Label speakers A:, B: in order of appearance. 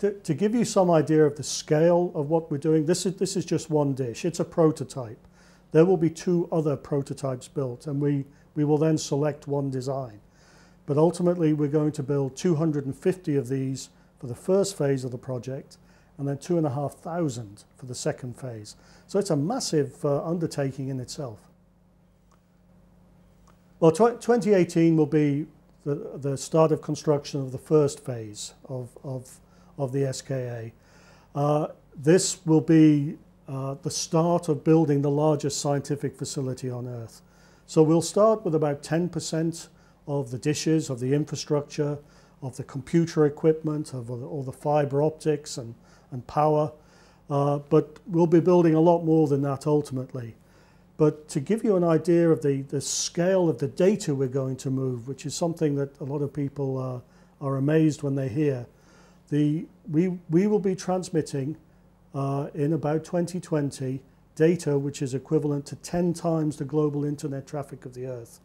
A: To, to, give you some idea of the scale of what we're doing, this is, this is just one dish. It's a prototype. There will be two other prototypes built and we, we will then select one design. But ultimately we're going to build 250 of these for the first phase of the project and then 2,500 for the second phase. So it's a massive uh, undertaking in itself. Well, 2018 will be the, the start of construction of the first phase of, of, of the SKA. Uh, this will be uh, the start of building the largest scientific facility on Earth. So we'll start with about 10% of the dishes, of the infrastructure, of the computer equipment, of all the fiber optics and, and power. Uh, but we'll be building a lot more than that ultimately. But to give you an idea of the, the scale of the data we're going to move, which is something that a lot of people uh, are amazed when they hear, The, we, we will be transmitting uh, in about 2020 data which is equivalent to 10 times the global internet traffic of the Earth.